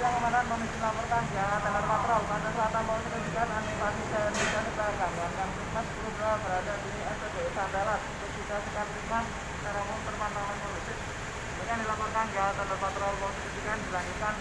yang kemarin kami melaporkan ya tenar patrol Pantai Selatan mau menunjukkan animasi dan bisa gangguan yang Timnas 10 berada di SPBU Sandalat untuk kita sekitar lima secara umum terpantauan polisi Demikian dilaporkan ya tenar patrol mau menunjukkan dilanjutkan